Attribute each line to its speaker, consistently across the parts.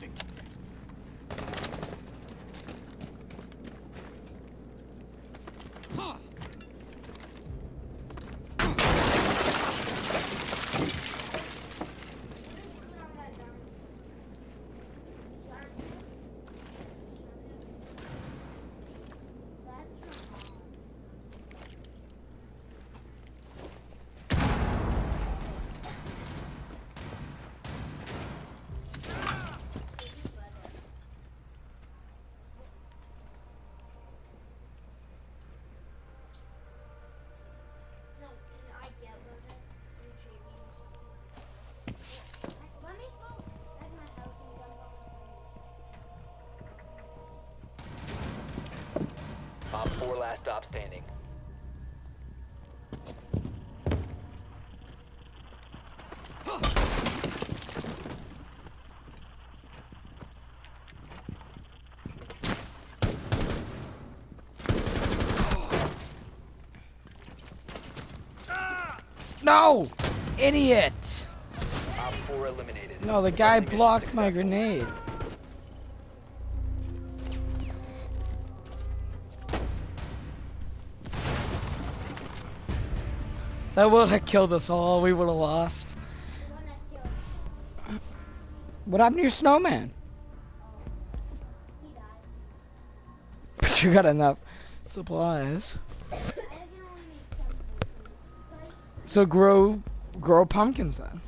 Speaker 1: building. OpFor last stop standing.
Speaker 2: No! Idiot! No, the guy blocked my grenade. That would have killed us all. We would have lost. What happened to your snowman? But you got enough supplies. So grow, grow pumpkins then.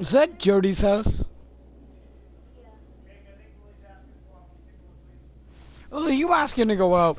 Speaker 2: Is that Jody's house? Oh, you asking to go out?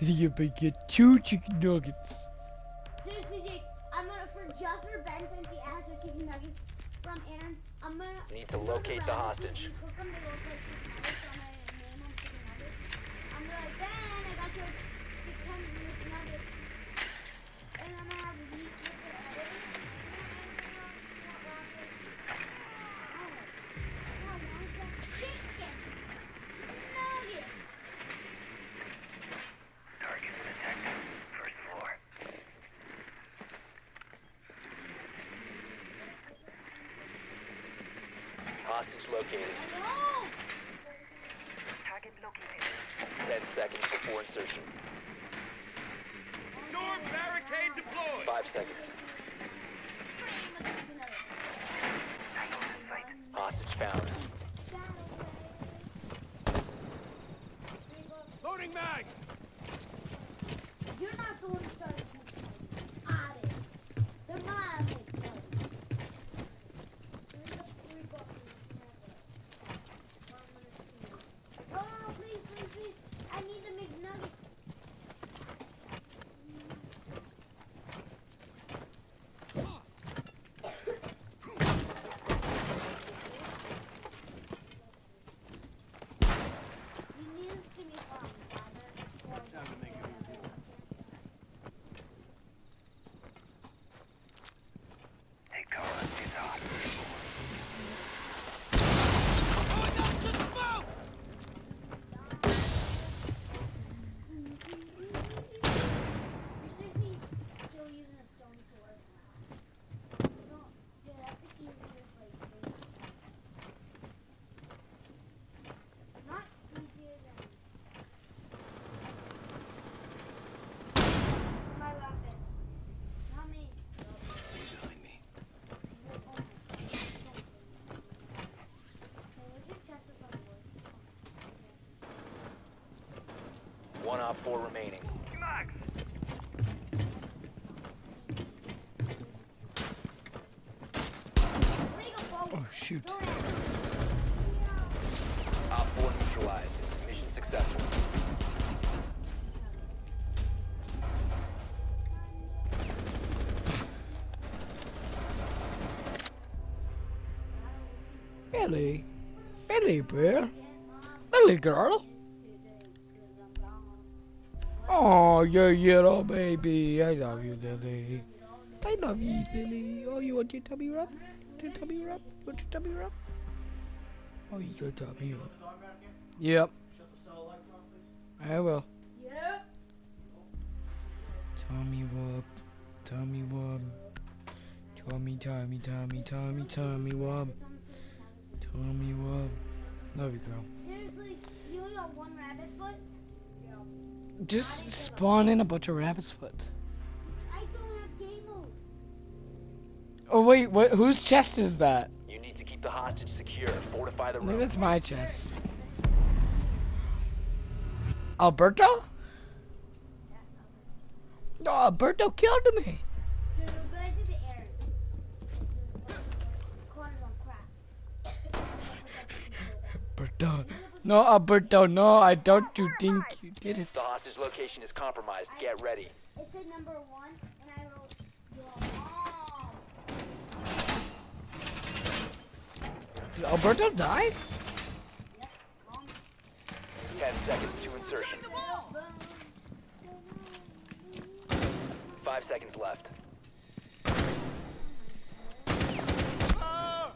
Speaker 3: You
Speaker 4: may get two chicken nuggets.
Speaker 2: Seriously, Jake, I'm gonna for just for Ben since he asked for chicken nuggets from Aaron. I'm gonna
Speaker 5: Need to locate the hostage.
Speaker 2: You, you click on the locate chicken nuggets on my name on chicken nuggets. I'm gonna like Ben, I got your the ten chicken nuggets, and I'm gonna have meat with the edit. I want that chicken nugget.
Speaker 6: Targets detected. First floor.
Speaker 5: Hostage located.
Speaker 2: No!
Speaker 6: Target located.
Speaker 5: 10 seconds before insertion.
Speaker 7: Door barricade deployed.
Speaker 5: 5 seconds.
Speaker 2: Frame of the chicken nugget.
Speaker 6: Tangles in sight.
Speaker 5: Hostage found.
Speaker 7: Loading mag.
Speaker 2: You're not the one who started making noise. I did. They're not making noise. There's a three bucks in the I'm gonna see you. No, no, no, please, please, please. I need the McNugget. You need this to be fun, Father.
Speaker 7: Time to make it easy.
Speaker 6: Take cover. It's hot.
Speaker 2: You're seriously still using a stone sword?
Speaker 5: One OpFor remaining.
Speaker 6: Max.
Speaker 2: Where you go, Bo?
Speaker 4: Oh shoot.
Speaker 5: OpFor neutralized. Mission successful.
Speaker 4: Billy. Billy, bro. Billy girl. Oh, yeah, yeah, oh, baby. I love you, Lily. I love you, Lily. Oh, you want your tummy rub? Your tummy rub? You want your tummy rub? Oh, you got tummy rub. Yep. I will.
Speaker 2: Yep.
Speaker 4: Tommy Wub. Tommy Wub. Tommy, Tommy, Tommy, Tommy, Tommy Wub. Tommy Wub. Love you, girl.
Speaker 2: Seriously, you only got one rabbit foot?
Speaker 4: Just spawn in a bunch of rabbit's foot. Oh wait, what? Whose chest is that?
Speaker 5: You need to keep the hostage secure. Fortify the
Speaker 4: I think
Speaker 5: room.
Speaker 4: that's my chest. Alberto? No, Alberto killed me.
Speaker 2: Dude, but I did the air. This is what corners on crack.
Speaker 4: Alberto. No, Alberto, no, I don't you think you did it.
Speaker 5: The hostage location is compromised. Get ready.
Speaker 2: It said number one, and I wrote your mom.
Speaker 4: Did Alberto die?
Speaker 5: 10 seconds to insertion. Five seconds left.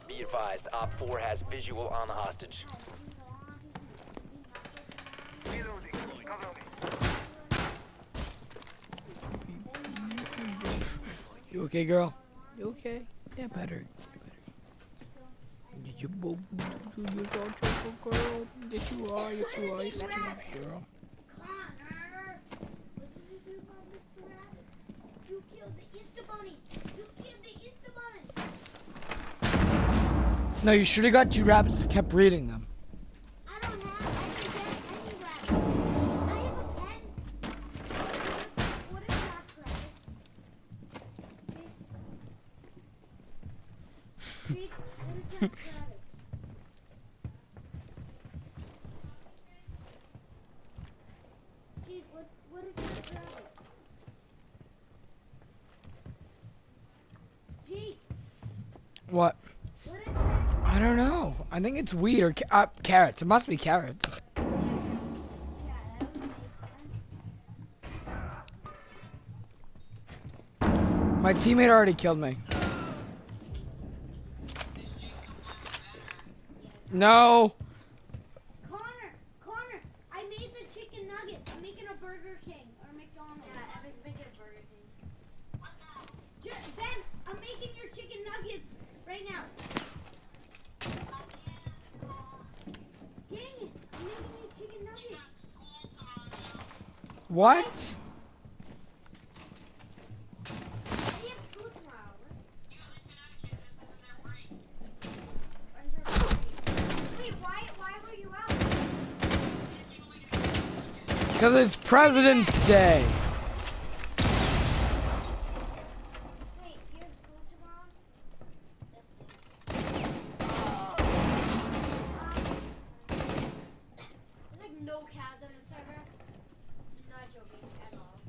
Speaker 5: Be advised, OpFor has visual on the hostage.
Speaker 6: Reloading. Cover me.
Speaker 4: You okay, girl? You okay? Yeah, better. You both do your social girl? Yes, you are. Yes, you are. You're such girl.
Speaker 2: Connor! What did you do about Mr. Rabbit? You killed the Easter Bunny! You killed the Easter Bunny!
Speaker 4: No, you should have got two rabbits and kept reading them.
Speaker 2: I don't have, I can get any rabbit. I have a pen. What is that rabbit? See? See? What is that rabbit? Gee, what, what is
Speaker 4: What?
Speaker 2: What is it?
Speaker 4: I don't know. I think it's wheat or ca- uh, carrots. It must be carrots.
Speaker 2: Yeah, that would make sense.
Speaker 4: My teammate already killed me. No.
Speaker 2: Connor, Connor, I made the chicken nuggets. I'm making a Burger King or McDonald's. Yeah, Evan's making a Burger King. Just, ben, I'm making your chicken nuggets right now. Dang it, I'm making you chicken nuggets.
Speaker 4: What?
Speaker 2: I have school tomorrow. When's your break? Wait, why, why were you out?
Speaker 4: Because it's President's Day.
Speaker 2: Wait, you have school tomorrow? There's like no cows on the server. Not joking at all.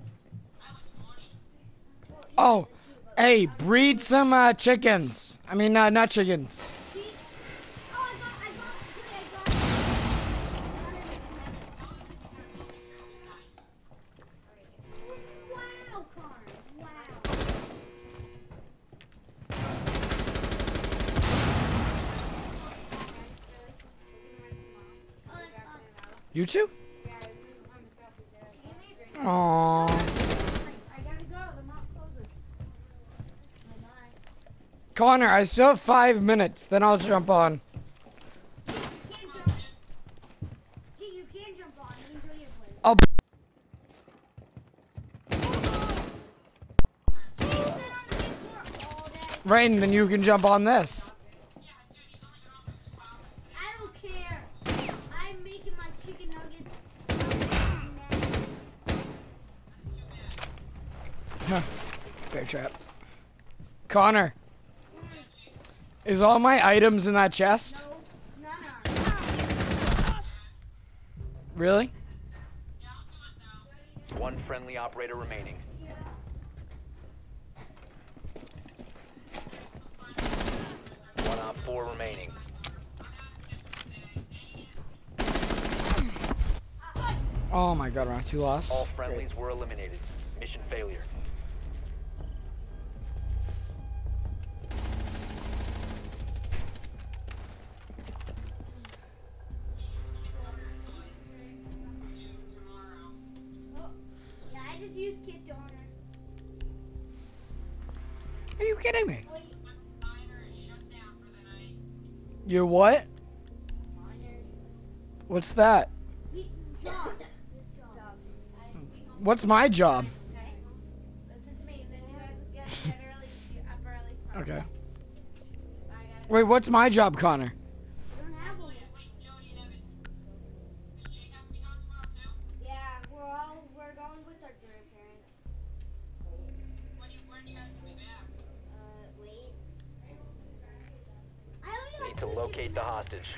Speaker 2: Well, yeah,
Speaker 4: Oh,
Speaker 2: the two, but-
Speaker 4: hey, breed some uh, chickens. I mean, uh, not chickens.
Speaker 2: See? Oh, I got, I got, okay, I got. Wow, Connor, wow. Oh, uh,
Speaker 4: You too?
Speaker 2: give me a
Speaker 4: Aww.
Speaker 2: I gotta go. The mom closes. Oh my.
Speaker 4: Connor, I still have five minutes. Then I'll jump on. I'll. And then you can jump on this.
Speaker 2: I don't care. I'm making my chicken nuggets.
Speaker 4: Bear trap. Connor, is all my items in that chest?
Speaker 2: No.
Speaker 4: Really?
Speaker 5: One friendly operator remaining. One OpFor remaining.
Speaker 4: Oh my god, round two lost.
Speaker 5: All
Speaker 4: Great.
Speaker 5: friendlies were eliminated. Mission failure.
Speaker 2: Just used Kit Donor.
Speaker 4: Are you kidding me?
Speaker 2: You-
Speaker 4: You're what? What's that?
Speaker 2: he- job. His job.
Speaker 4: What's my job?
Speaker 2: Okay. Listen to me. Then you guys get, get early. You up early.
Speaker 4: Okay.
Speaker 2: I gotta
Speaker 4: Wait, what's my job, Connor?
Speaker 5: Hostage.
Speaker 2: nuggets.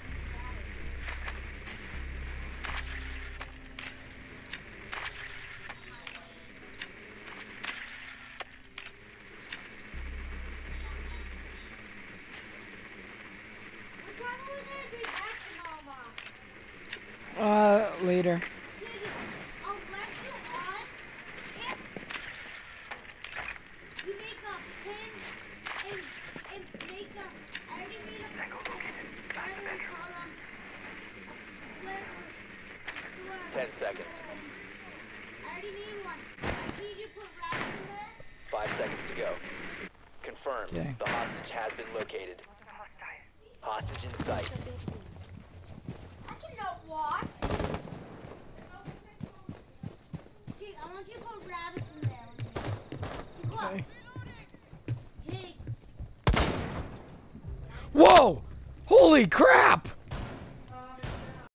Speaker 2: What time are we gonna be back tomorrow, Mom?
Speaker 4: Uh, later.
Speaker 2: Dude, unless you on, if you make a pin and and make a, I already made a, I already call them. Where,
Speaker 5: Ten seconds.
Speaker 2: I already made one. I need you put rabbits in there.
Speaker 5: Five seconds to go. Confirmed.
Speaker 4: Okay.
Speaker 5: The hostage has been located. Hostage in sight.
Speaker 2: I cannot walk. Jake, I want you to put rabbits in there.
Speaker 4: Okay.
Speaker 2: Jake.
Speaker 4: Whoa! Holy crap!